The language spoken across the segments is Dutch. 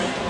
everybody.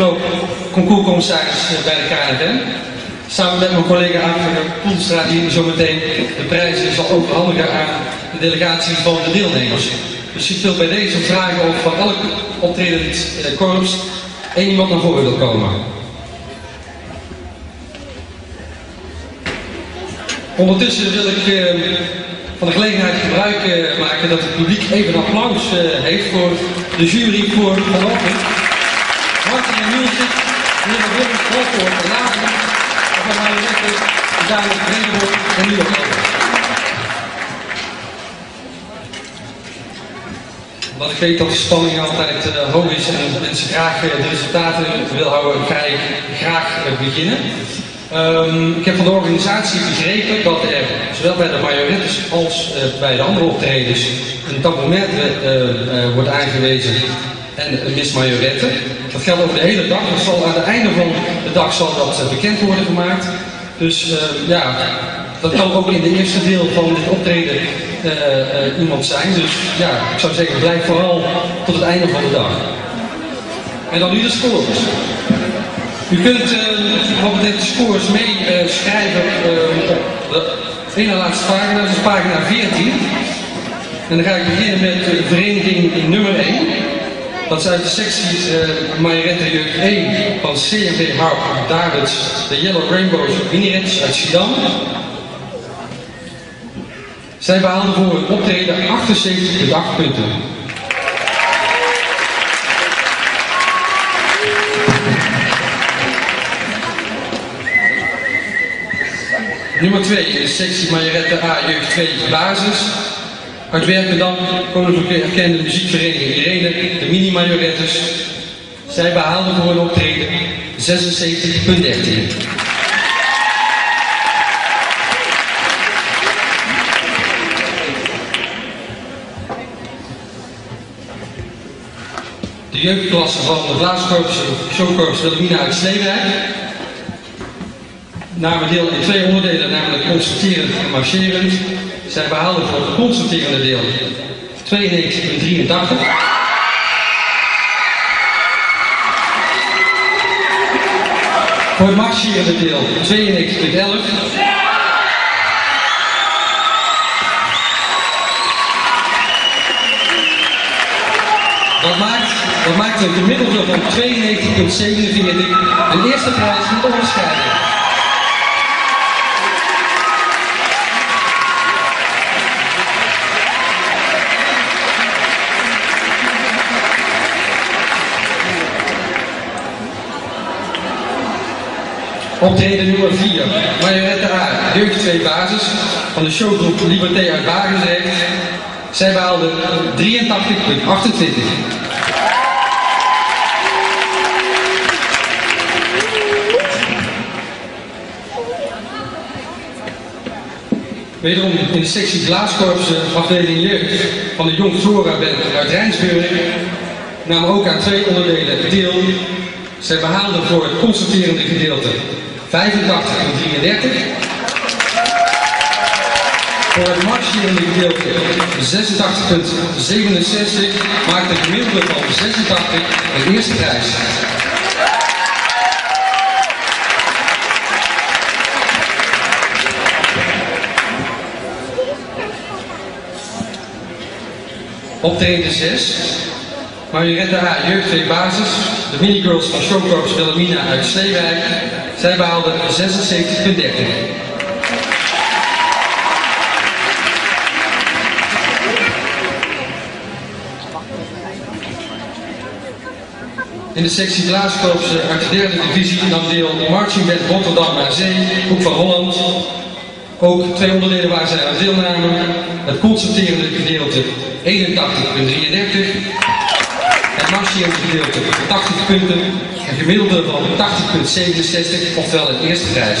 Hoofdcommissaris bij de KNVM. Samen met mijn collega Afrika Poelstra die zo meteen de prijzen zal overhandigen aan de delegatie van de deelnemers. Dus ik wil bij deze vragen of van elk optredend korps één iemand naar voren wil komen. Ondertussen wil ik uh, van de gelegenheid gebruik maken dat het publiek even een applaus heeft voor de jury voor vanochtend. Willem Holvoort en van Vredenborg en ik weet dat de spanning altijd hoog is en mensen graag de resultaten wil houden, ga ik graag beginnen. Um, ik heb van de organisatie begrepen dat er zowel bij de majorettes als bij de andere optredens een uh, wordt aangewezen en Miss Majorette. Dat geldt over de hele dag. Dat zal aan het einde van de dag zal dat bekend worden gemaakt. Dus ja, dat kan ook in de eerste deel van dit optreden iemand zijn. Dus ja, ik zou zeggen, blijf vooral tot het einde van de dag. En dan nu de scores. U kunt wat betreft de scores meeschrijven op de ene laatste pagina, dat is pagina 14. En dan ga ik beginnen met de vereniging nummer 1. Dat is uit de sectie uh, Margarette Jeugd 1 van CNV Harp Davids, de Yellow Rainbows Minirets uit Schiedam. Zij behaalden voor het optreden 78,8 punten. Nummer 2 in de sectie Majorette A Jeugd 2 Basis. Uit Werkendam, Koninklijke Erkende Muziekvereniging mini-majorettes. Zij behaalden voor hun optreden 76,13. De jeugdklasse van de Vlaamskorps Showkorps Wilhelmina uit Sleewijk namen deel in twee onderdelen, namelijk constaterend en marcherend. Zij behaalden voor het constaterende deel 92,83. Voor het marcherende deel 92,11. Dat maakt, dat gemiddelde van 92,47 de eerste prijs de onderscheiding. Optreden nummer 4, Marionette A, jeugd 2 basis van de showgroep Liberté uit Barendrecht. Zij behaalde 83,28. Wederom in de sectie Blaaskorps afdeling jeugd van de Jong Flora Band uit Rijnsburg namen ook aan twee onderdelen deel. Zij behaalden voor het constaterende gedeelte 85,33. Voor het marcherende gedeelte 86,67 maakt een gemiddelde van 86 de eerste prijs. Optreden 6. Margarette A, jeugd 2 basis. De minigirls van Showcorps Wilhelmina uit Sleewijk. Zij behaalden 76,30. In de sectie Blaaskoopse uit de derde divisie nam deel Marching Band Rotterdam aan Zee, Hoek van Holland. Ook twee onderdelen waar zij aan deelnamen. Het constaterende gedeelte 81,33. Marcherende gedeelte 80 punten. Een gemiddelde van 80,67, oftewel het eerste prijs.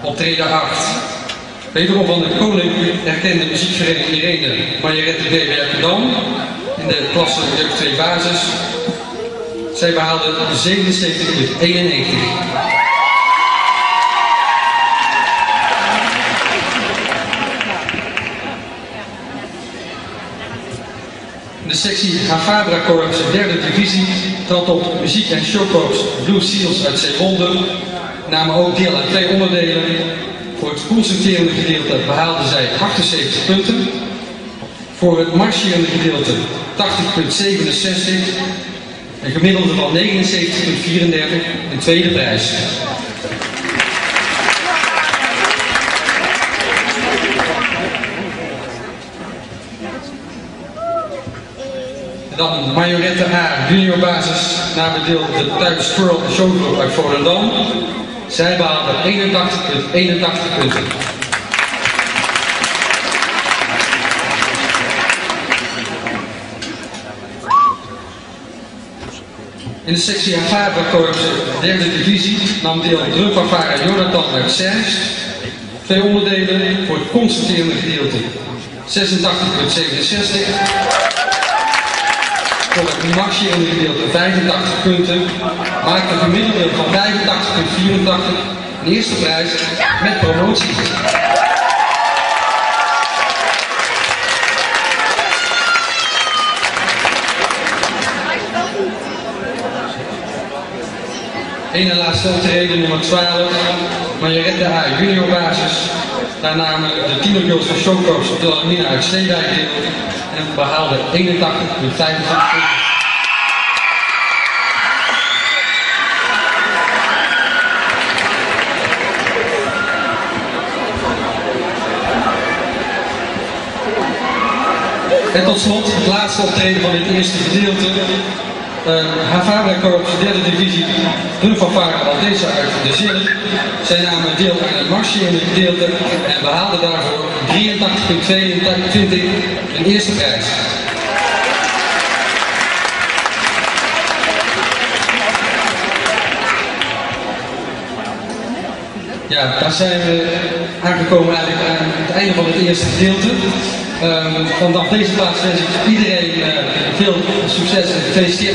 Optreden 8. Wederom van de Koning erkende muziekvereniging Irene Marjarette B. Werkendam in de klasse jeugd 2 basis. Zij behaalde 77,91. Sectie Havabra Corps, derde divisie, trad op muziek- en showcorps Blue Seals uit Zeewolde. Namen ook deel aan twee onderdelen. Voor het concentrerende gedeelte behaalden zij 78 punten. Voor het marcherende gedeelte 80,67. Een gemiddelde van 79,34. Een tweede prijs. Dan Majorette A, junior basis, deel de Tuin Squirrel Showgroep uit Volendam. Zij behaalden 81,81 81 punten. In de sectie Havara Corps, derde divisie, nam deel drumfanfare Jonathan uit Serge. Twee onderdelen voor het constaterende gedeelte 86,67. Voor het marcherende gedeelte 85 punten. Maakte een gemiddelde van 85,84. Een eerste prijs met promotie. Eén en laatste optreden, nummer 12, Marjarette A, junior basis. Daar namen de tienergirls van Showcoach Wilhelmina uit Steenwijk en behaalde 81,55 punten. En tot slot, het laatste optreden van dit eerste gedeelte. Uh, Havara Corps, derde divisie, hun fanfare Aldesa uit de Zin. Zij namen deel aan het marcherende gedeelte en behaalden daarvoor 83,22 een eerste prijs. Ja, daar zijn we aangekomen eigenlijk aan het einde van het eerste gedeelte. Um, vanaf deze plaats wens ik iedereen uh, veel succes en gefeliciteerd.